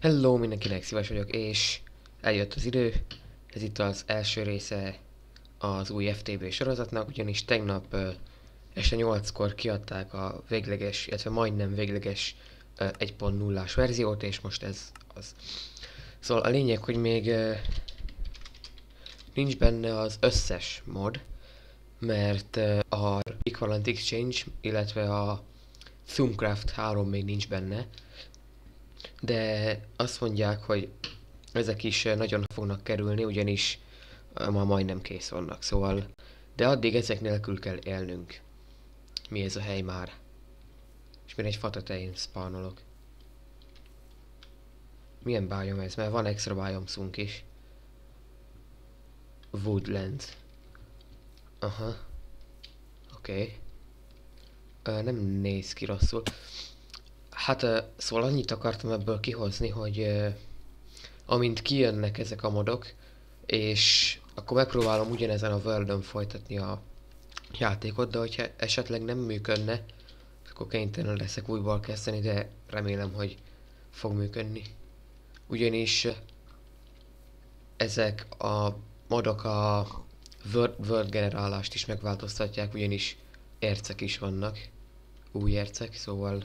Hello mindenkinek, szíves vagyok, és eljött az idő. Ez itt az első része az új FTB sorozatnak, ugyanis tegnap este 8-kor kiadták a végleges, illetve majdnem végleges uh, 1.0-ás verziót, és most ez az. Szóval a lényeg, hogy még nincs benne az összes mod, mert a Equivalent Exchange, illetve a Zoomcraft 3 még nincs benne, de azt mondják, hogy ezek is eh, nagyon fognak kerülni, ugyanis eh, ma majdnem kész vannak, szóval... De addig ezek nélkül kell élnünk. Mi ez a hely már? És még egy fa tetején spawnolok. Milyen bájom ez? Mert van extra bájomszunk is. Woodlands. Aha. Oké. Okay. nem néz ki rosszul. Hát szóval annyit akartam ebből kihozni, hogy amint kijönnek ezek a modok, és akkor megpróbálom ugyanezen a world folytatni a játékot, de hogyha esetleg nem működne, akkor kénytelen leszek újból kezdeni, de remélem, hogy fog működni. Ugyanis ezek a modok a world, generálást is megváltoztatják, ugyanis ércek is vannak, új ércek, szóval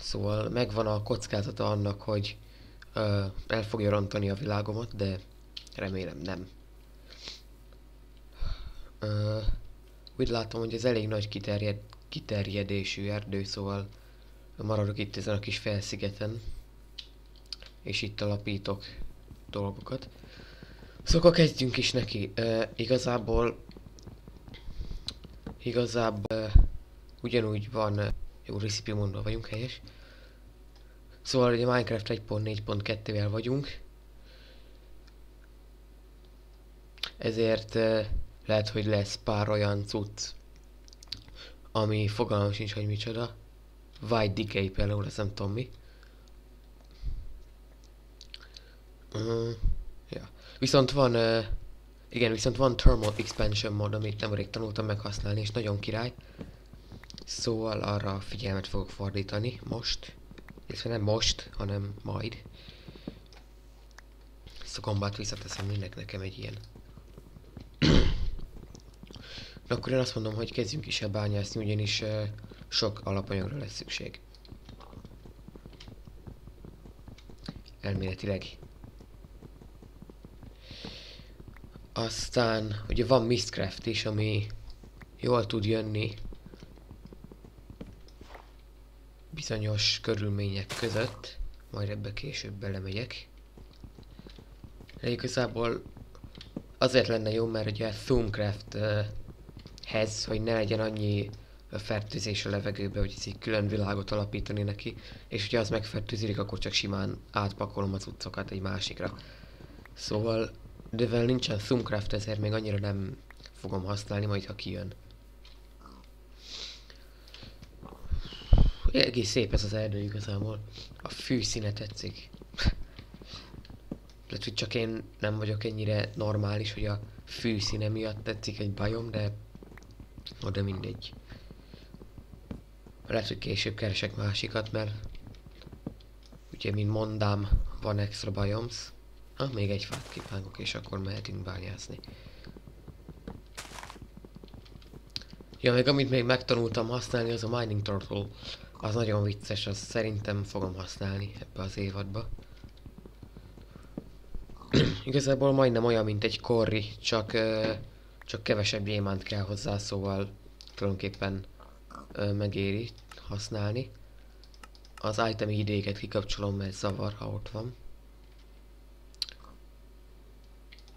Szóval megvan a kockázata annak, hogy ö, el fogja rontani a világomat, de remélem nem. Ö, úgy látom, hogy ez elég nagy kiterjed, kiterjedésű erdő, szóval maradok itt ezen a kis felszigeten, és itt alapítok dolgokat. Szóval kezdjünk is neki. Uh, igazából igazából uh, ugyanúgy van uh, jó, recipe mondva vagyunk, helyes. Szóval ugye Minecraft 1.4.2-vel vagyunk. Ezért uh, lehet, hogy lesz pár olyan cucc, ami fogalmam sincs, hogy micsoda. White Decay például, ez nem tudom mi. Uh, ja. Viszont van, uh, igen, viszont van Thermal Expansion mod, amit nemrég tanultam meghasználni, és nagyon király. Szóval arra figyelmet fogok fordítani most. Illetve nem most, hanem majd. Gombát visszateszem mindnek nekem egy ilyen. Na akkor én azt mondom, hogy kezdjünk is el bányászni, ugyanis uh, sok alapanyagra lesz szükség. Elméletileg. Aztán ugye van Mistcraft is, ami jól tud jönni bizonyos körülmények között, majd ebbe később belemegyek. De igazából azért lenne jó, mert ugye Zoomcraft uh, hez, hogy ne legyen annyi fertőzés a levegőbe, hogy egy külön világot alapítani neki, és hogyha az megfertőzik, akkor csak simán átpakolom az utcokat egy másikra. Szóval, de vel nincsen Zoomcraft, ezért még annyira nem fogom használni, majd ha kijön. Egész szép ez az erdő igazából. A fűszíne tetszik. Lehet, hogy csak én nem vagyok ennyire normális, hogy a fűszíne miatt tetszik egy bajom, de... Oda mindegy. Lehet, hogy később keresek másikat, mert... Ugye, mint mondám, van extra bajoms. Ha, még egy fát kipángok, és akkor mehetünk bányászni. Ja, meg amit még megtanultam használni, az a Mining Turtle. Az nagyon vicces, az szerintem fogom használni ebbe az évadba. Igazából majdnem olyan, mint egy korri, csak, csak kevesebb gyémánt kell hozzá, szóval tulajdonképpen megéri használni. Az item idéket kikapcsolom, mert zavar, ha ott van.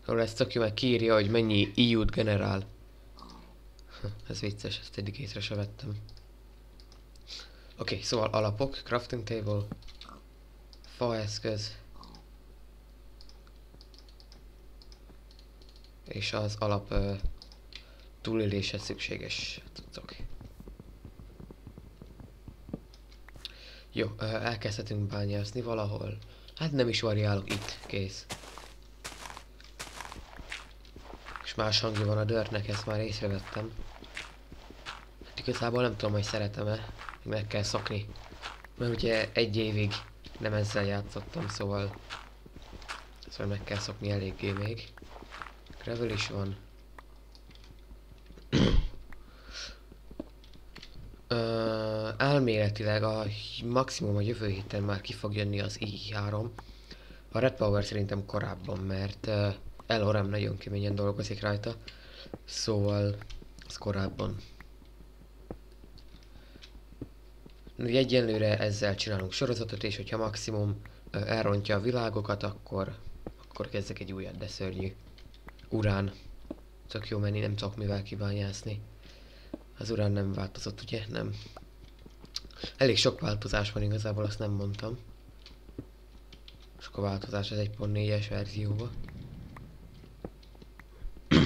Akkor ezt tök jó, meg kiírja, hogy mennyi EU-t generál. Ez vicces, ezt eddig észre se vettem. Oké, okay, szóval alapok, crafting table, faeszköz, és az alap uh, túléléshez szükséges tudok. Jó, uh, elkezdhetünk bányászni valahol. Hát nem is variálok itt, kész. És más hangja van a dörnek, ezt már észrevettem. Hát igazából nem tudom, hogy szeretem-e meg kell szokni. Mert ugye egy évig nem ezzel játszottam, szóval... Szóval meg kell szokni eléggé még. Gravel is van. Ö, elméletileg a maximum a jövő héten már ki fog jönni az i3. A Red Power szerintem korábban, mert uh, Elorem nagyon keményen dolgozik rajta. Szóval az korábban. Ugye egyenlőre ezzel csinálunk sorozatot, és hogyha maximum elrontja a világokat, akkor, akkor kezdek egy újat, de szörnyű. Urán. Tök jó menni, nem tudok mivel kibányászni. Az urán nem változott, ugye? Nem. Elég sok változás van igazából, azt nem mondtam. Sok a változás az 1.4-es verzióba.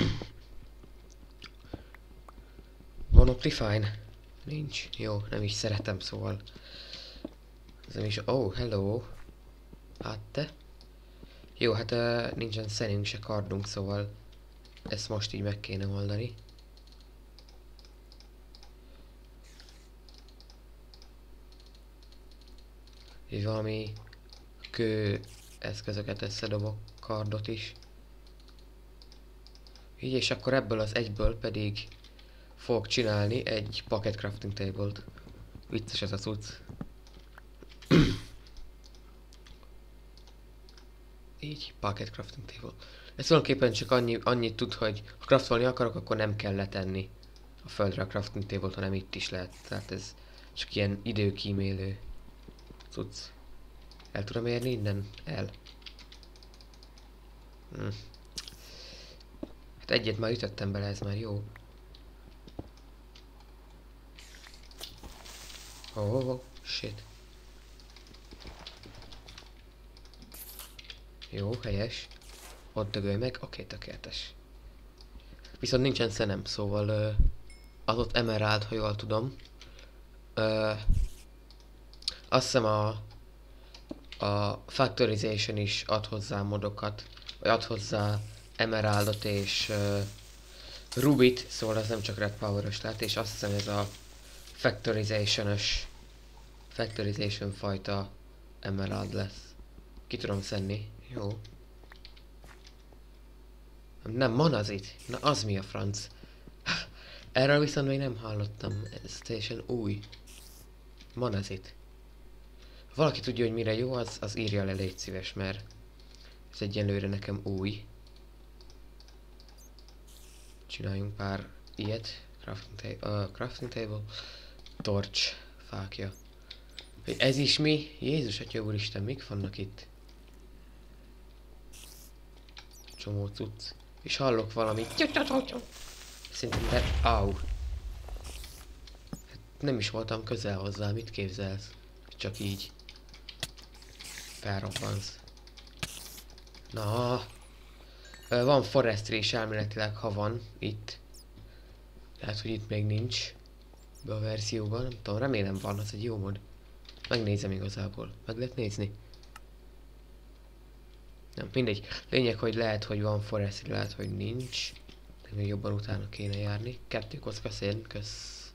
Monoplifine? Nincs. Jó, nem is szeretem, szóval. Ez nem is... Oh, hello. Hát te? Jó, hát uh, nincsen szenünk se kardunk, szóval ezt most így meg kéne oldani. Így valami kő eszközöket összedobok, kardot is. Így, és akkor ebből az egyből pedig fogok csinálni egy pocket crafting table-t. Vicces ez a cucc. Így, pocket crafting table. Ez tulajdonképpen csak annyi, annyit tud, hogy ha craftolni akarok, akkor nem kell letenni a földre a crafting table-t, hanem itt is lehet. Tehát ez csak ilyen időkímélő cucc. El tudom érni innen? El. Hm. Hát egyet már ütöttem bele, ez már jó. Oh, shit. Jó, helyes. Ott dögölj meg, oké, tökéletes. Viszont nincsen szenem, szóval az ott emerald, ha jól tudom. Uh, azt hiszem a, a Factorization is ad hozzá modokat, vagy ad hozzá Emeraldot és uh, Rubit, szóval az nem csak Red Power-os lehet, és azt hiszem ez a Factorization-ös Factorization fajta Emerald lesz. Ki tudom szedni, jó. Nem, manazit. Na az mi a franc? Erről viszont még nem hallottam. Ez teljesen új. Manazit. Valaki tudja, hogy mire jó, az, az írja le, légy szíves, mert ez egyenlőre nekem új. Csináljunk pár ilyet. Crafting, ta uh, crafting table. Torch fákja. Hogy ez is mi? Jézus atya úristen, mik vannak itt? Csomó cucc. És hallok valamit. Szerintem de... Au. Hát nem is voltam közel hozzá, mit képzelsz? Csak így. Felrobbansz. Na. Van forestry is elméletileg, ha van itt. Lehet, hogy itt még nincs. Be a verzióban, nem tudom, remélem van, az egy jó mod. Megnézem igazából. Meg lehet nézni. Nem, mindegy. Lényeg, hogy lehet, hogy van forestry, lehet, hogy nincs. De még jobban utána kéne járni. Kettő kocka szén, kösz.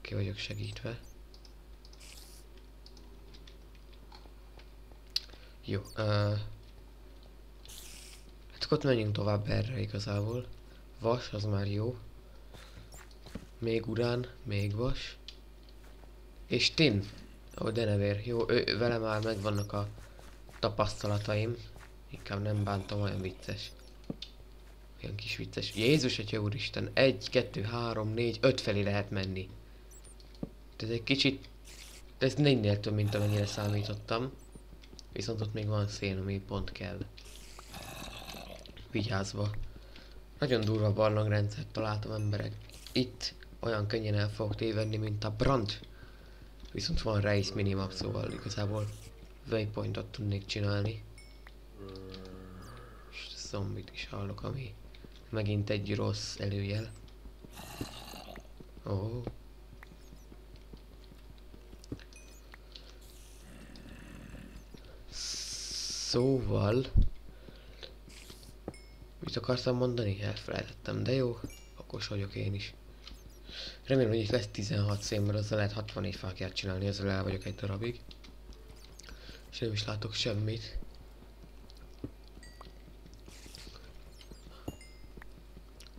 Ki vagyok segítve. Jó, uh, hát akkor menjünk tovább erre igazából. Vas, az már jó. Még urán, még vas. És tin. Ó, oh, denevér. Jó, ő, vele már megvannak a tapasztalataim. Inkább nem bántom, olyan vicces. Olyan kis vicces. Jézus, atya úristen. Egy, kettő, három, négy, öt felé lehet menni. Ez egy kicsit... Ez négynél több, mint amennyire számítottam. Viszont ott még van szén, ami pont kell. Vigyázva. Nagyon durva barlangrendszert találtam emberek. Itt olyan könnyen el fogok tévedni, mint a Brand. Viszont van race minimap, szóval igazából waypointot tudnék csinálni. És zombit is hallok, ami megint egy rossz előjel. Ó. Oh. Szóval... Mit akartam mondani? Elfelejtettem, de jó. Okos vagyok én is. Remélem, hogy itt lesz 16 szén, mert azzal lehet 64 fákját csinálni, ezzel el vagyok egy darabig. És nem is látok semmit.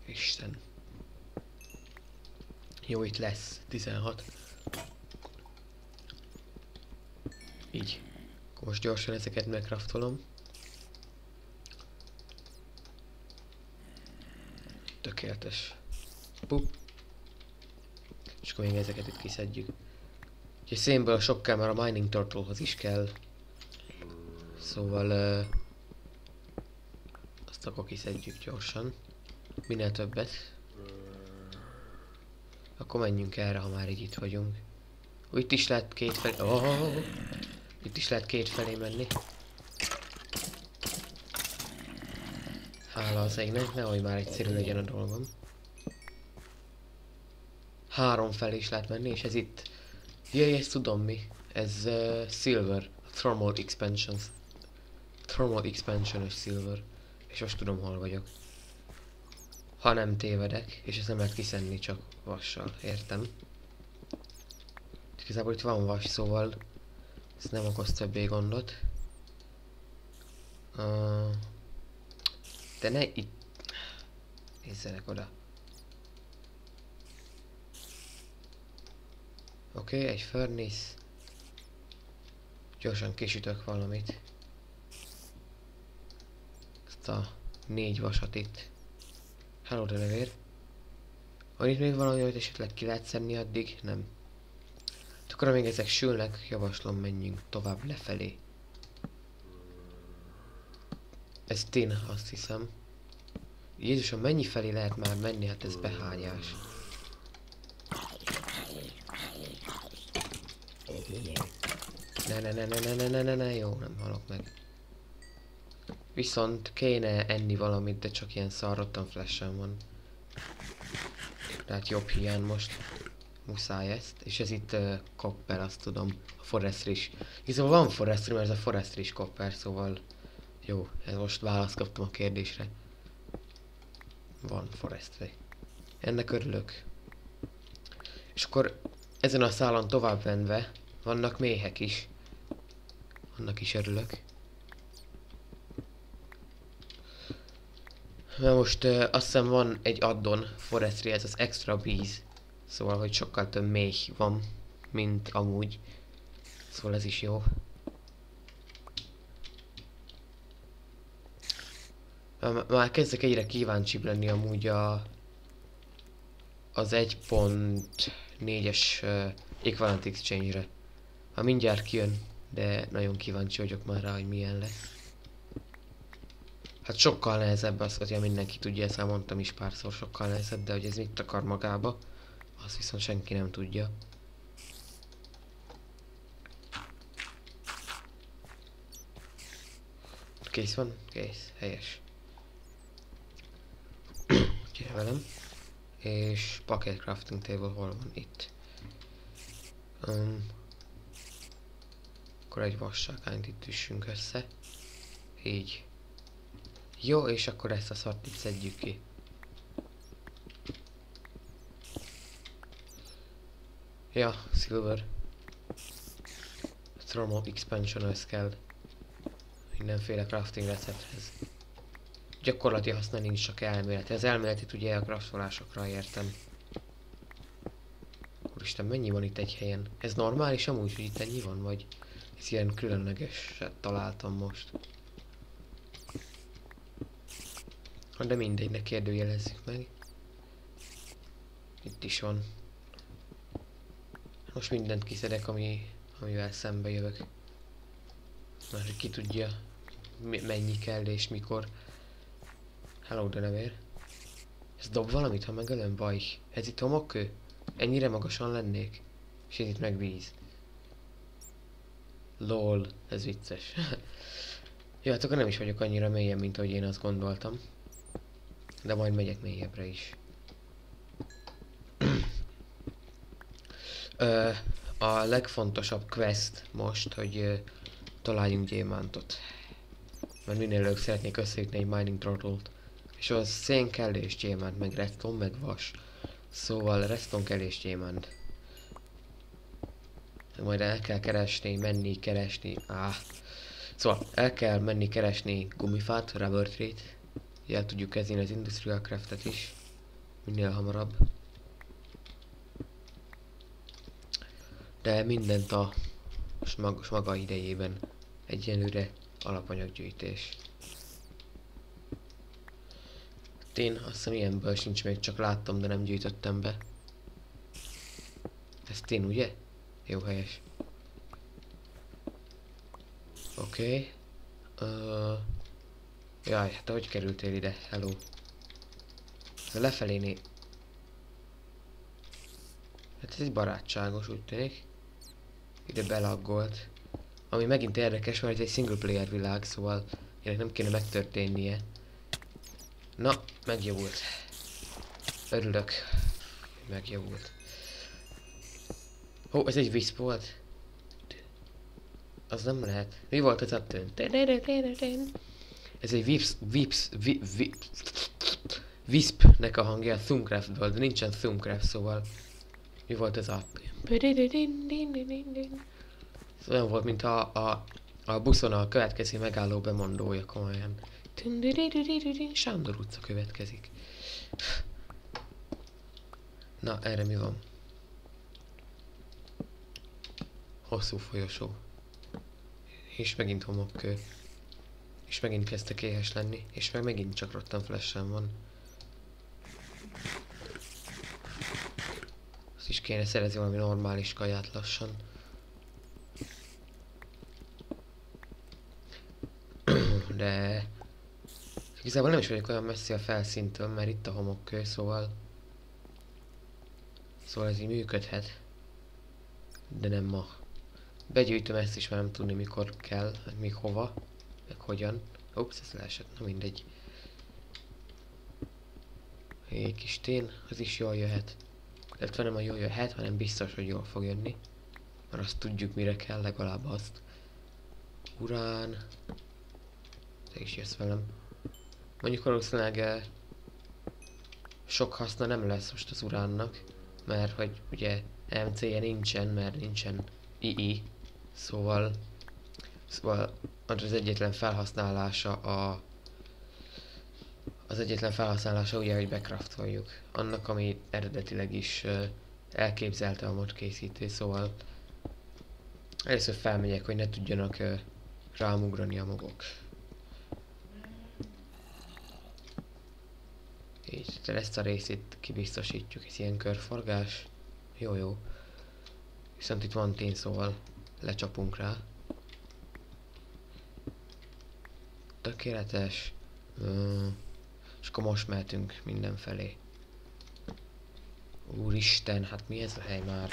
Isten. Jó, itt lesz. 16. Így. Akkor most gyorsan ezeket megkraftolom. Tökéletes. Pup. Akkor még ezeket itt kiszedjük. Úgyhogy szénből sok kell, mert a Mining Turtlehoz is kell. Szóval... Uh, azt akkor kiszedjük gyorsan. Minél többet. Akkor menjünk erre, ha már így itt vagyunk. Itt is lehet két felé... Oh, itt is lehet két felé menni. Hála az égnek, nehogy már egyszerű legyen a dolgom. Három felé is lehet menni, és ez itt... Jaj, ezt tudom mi. Ez uh, Silver. Thermal Expansions. Thermal Expansion Silver. És most tudom hol vagyok. Ha nem tévedek, és ezt nem lehet kiszedni csak vassal, értem. Igazából itt van vas, szóval ez nem okoz többé gondot. Uh, de ne itt... Nézzenek oda. Oké, okay, egy furnace. Gyorsan kisütök valamit. Ezt a négy vasat itt. Hello, levér. Van itt még valami, hogy esetleg ki lehet szedni addig? Nem. Hát akkor még ezek sülnek, javaslom menjünk tovább lefelé. Ez tin, azt hiszem. Jézusom, mennyi felé lehet már menni? Hát ez behányás. Igen. Ne, ne, ne, ne, ne, ne, ne, ne, jó, nem halok meg. Viszont kéne enni valamit, de csak ilyen szarrottan flashem van. Tehát jobb hiány most. Muszáj ezt. És ez itt uh, copper, azt tudom. A forestry is. Hiszen van forestry, mert ez a forestry is copper, szóval... Jó, ez most választ kaptam a kérdésre. Van forestry. Ennek örülök. És akkor ezen a szálon tovább venve, vannak méhek is. Annak is örülök. Mert most uh, azt hiszem van egy addon forestry, ez az extra bees. Szóval, hogy sokkal több méh van, mint amúgy. Szóval ez is jó. Már kezdek egyre kíváncsibb lenni amúgy a az 1.4-es uh, Equivalent Exchange-re. Ha mindjárt kijön, de nagyon kíváncsi vagyok már rá, hogy milyen lesz. Hát sokkal nehezebb az, hogy mindenki tudja, ezt mondtam is párszor, sokkal nehezebb, de hogy ez mit akar magába, azt viszont senki nem tudja. Kész van? Kész. Helyes. Gyere velem. És packet crafting table hol van? Itt. Um, akkor egy vassákányt itt üssünk össze. Így. Jó, és akkor ezt a szart itt szedjük ki. Ja, silver. Thermal expansion kell. Mindenféle crafting recepthez. Gyakorlati haszna nincs csak elméleti. Az elméletit ugye a crafsolásokra értem. Úristen, mennyi van itt egy helyen? Ez normális amúgy, hogy itt ennyi van, vagy ez ilyen különlegeset találtam most? De mindegy, ne kérdőjelezzük meg. Itt is van. Most mindent kiszedek, ami, amivel szembe jövök. Mert ki tudja, mennyi kell és mikor. Hello, denevér. Ez dob valamit, ha megölöm? Baj. Ez itt homokkő? Ennyire magasan lennék? És itt meg víz. LOL, ez vicces. Jó, hát akkor nem is vagyok annyira mélyen, mint ahogy én azt gondoltam. De majd megyek mélyebbre is. Ö, a legfontosabb quest most, hogy ö, találjunk gyémántot. Mert minél előbb szeretnék összeütni egy mining turtle-t. És az szén kell és gyémánt, meg redstone, meg vas. Szóval redstone kell és gyémánt. Majd el kell keresni, menni, keresni. Ah. Szóval el kell menni keresni gumifát, rubber tree-t. El tudjuk kezdeni az industrial craftet is. Minél hamarabb. De mindent a smag, maga idejében. Egyenlőre alapanyaggyűjtés. Én azt hiszem ilyenből sincs még, csak láttam, de nem gyűjtöttem be. Ez tén, ugye? Jó helyes. Oké. Okay. Uh, jaj, hát hogy kerültél ide? Hello. Lefelé né... Hát ez egy barátságos, úgy tűnik. Ide belaggolt. Ami megint érdekes, mert ez egy single player világ, szóval ennek nem kéne megtörténnie. Na, megjavult. Örülök. Megjavult. Ó, ez egy wisp volt. Az nem lehet. Mi volt ez a tön? Ez egy vips, vips, vips, Wispnek a hangja a Thumbcraftből, de nincsen Thumbcraft, szóval... Mi volt ez a... Ez olyan volt, mint a, a, a buszon a következő megálló bemondója, komolyan. Sándor utca következik. Na, erre mi van? Hosszú folyosó. És megint homokkő. És megint kezdtek éhes lenni. És meg megint csak rottan flash van. Azt is kéne szerezni valami normális kaját lassan. De... Igazából nem is vagyok olyan messzi a felszíntől, mert itt a homokkő, szóval... Szóval ez így működhet. De nem ma. Begyűjtöm ezt is, mert nem tudni mikor kell, még hova, meg hogyan. Ups, ez leesett, na mindegy. Egy kis tén, az is jól jöhet. Illetve nem a jól jöhet, hanem biztos, hogy jól fog jönni. Mert azt tudjuk, mire kell, legalább azt. Urán. Te is jössz velem. Mondjuk valószínűleg eh, sok haszna nem lesz most az uránnak. Mert hogy ugye MC-je nincsen, mert nincsen II. Szóval, szóval az egyetlen felhasználása a az egyetlen felhasználása ugye, hogy bekraftoljuk. Annak, ami eredetileg is uh, elképzelte a mod készítő, szóval először felmegyek, hogy ne tudjanak uh, rámugrani a mobok. Így, ezt a részét kibiztosítjuk, ez ilyen körforgás. Jó, jó. Viszont itt van tén, szóval lecsapunk rá. Tökéletes. Uh, és akkor most mehetünk mindenfelé. Úristen, hát mi ez a hely már?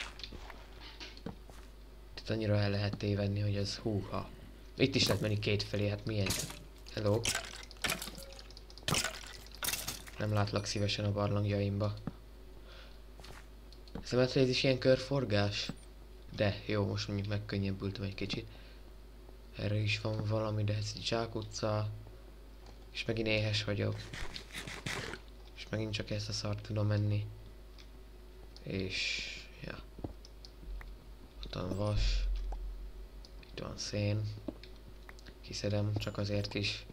Itt annyira el lehet tévedni, hogy ez húha. Itt is lehet menni két felé, hát mi ez? Hello? Nem látlak szívesen a barlangjaimba. Szemetre ez is ilyen körforgás? De jó, most mondjuk megkönnyebbültem egy kicsit. Erre is van valami, de ez egy utca. És megint éhes vagyok. És megint csak ezt a szart tudom menni. És... Ja. Ott van vas. Itt van szén. Kiszedem csak azért is.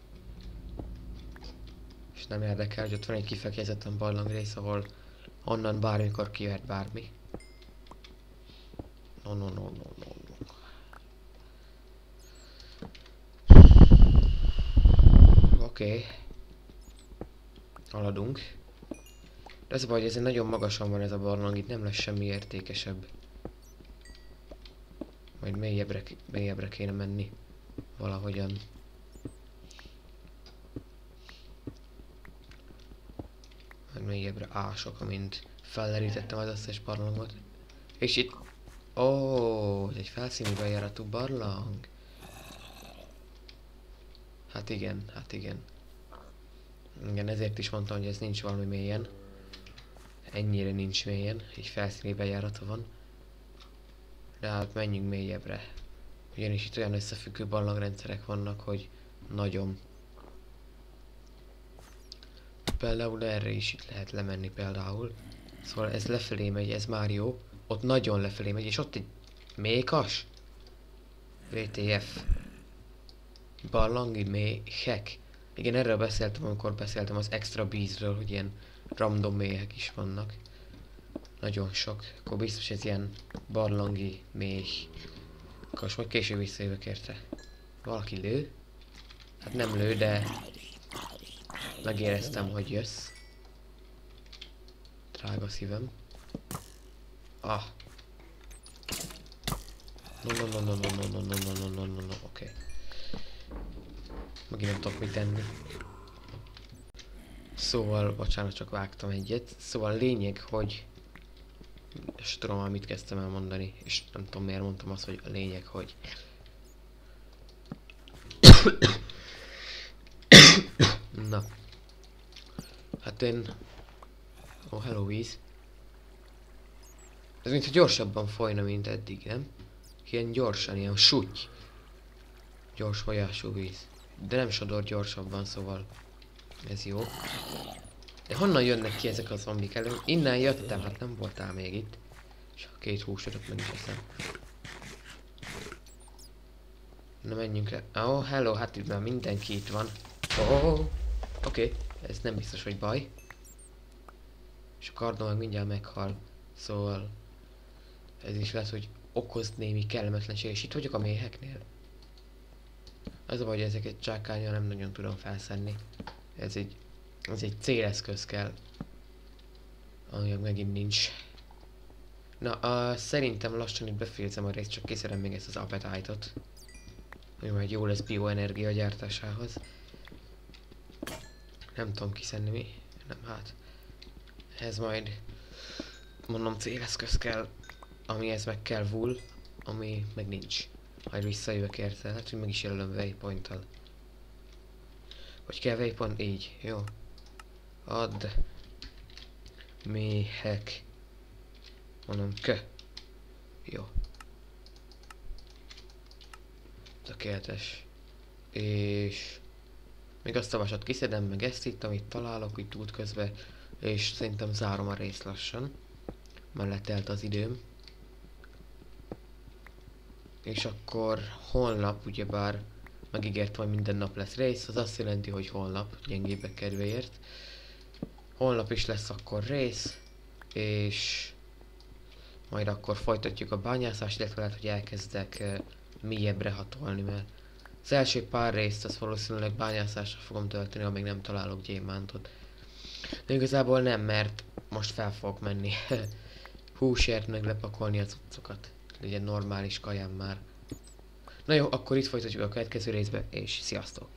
És nem érdekel, hogy ott van egy kifejezetten barlang rész, ahol onnan bármikor kijöhet bármi. No, no, no, no, no, no. Oké. Okay. Haladunk. De ez a baj, hogy ez nagyon magasan van ez a barlang, itt nem lesz semmi értékesebb. Majd mélyebbre, mélyebbre kéne menni. Valahogyan. Majd mélyebbre ások, amint fellerítettem az összes barlangot. És itt Ó, oh, egy felszínű bejáratú barlang. Hát igen, hát igen. Igen, ezért is mondtam, hogy ez nincs valami mélyen. Ennyire nincs mélyen, egy felszíni bejárata van. De hát menjünk mélyebbre. Ugyanis itt olyan összefüggő barlangrendszerek vannak, hogy nagyon. Például erre is itt lehet lemenni például. Szóval ez lefelé megy, ez már jó ott nagyon lefelé megy, és ott egy Mékas? VTF. Barlangi méhek. Igen, erről beszéltem, amikor beszéltem az extra beezről, hogy ilyen random méhek is vannak. Nagyon sok. Akkor biztos ez ilyen barlangi méh. Akkor most később visszajövök érte. Valaki lő? Hát nem lő, de megéreztem, hogy jössz. Drága szívem. Ah. No, no, no, no, no, no, no, no, no, no, no, no, no, oké. Megint nem tudok mit tenni. Szóval, bocsánat, csak vágtam egyet. Szóval lényeg, hogy... És tudom már mit kezdtem el mondani, és nem tudom miért mondtam azt, hogy a lényeg, hogy... Na. Hát én... Oh, hello víz. Ez mintha gyorsabban folyna, mint eddig, nem? Ilyen gyorsan, ilyen suty. Gyors folyású víz. De nem sodor gyorsabban, szóval ez jó. De honnan jönnek ki ezek az zombik elő? Innen jöttem, hát nem voltál még itt. És a két húsodot meg is eszem. Na menjünk le. Oh, hello, hát itt már mindenki itt van. Oh, oké. Okay. Ez nem biztos, hogy baj. És a kardon meg mindjárt meghal. Szóval... Ez is lesz, hogy okoz némi kellemetlenség. És itt vagyok a méheknél. Az a baj, hogy ezeket csákányra nem nagyon tudom felszedni. Ez egy, ez egy céleszköz kell. Ami megint nincs. Na, uh, szerintem lassan itt befejezem a részt, csak készítem még ezt az appetite-ot. Ami majd jó lesz bioenergia gyártásához. Nem tudom kiszedni mi. Nem, hát. Ez majd mondom céleszköz kell, amihez meg kell wool, ami meg nincs. Majd visszajövök érte, hát hogy meg is jelölöm waypoint-tal. Vagy kell waypoint? Így, jó. Add. Méhek. Mondom, kö. Jó. Tökéletes. És... Még azt a vasat kiszedem, meg ezt itt, amit találok itt út közben. És szerintem zárom a részt lassan. Már letelt az időm. És akkor holnap, ugyebár megígért, hogy minden nap lesz rész, az azt jelenti, hogy holnap, gyengébbek kedvéért. Holnap is lesz akkor rész, és majd akkor folytatjuk a bányászást, illetve lehet, hogy elkezdek uh, mélyebbre hatolni, mert az első pár részt az valószínűleg bányászásra fogom tölteni, amíg nem találok gyémántot. De igazából nem, mert most fel fogok menni húsért meg lepakolni a cuccokat. Legyen normális kajám már. Na jó, akkor itt folytatjuk a következő részbe, és sziasztok!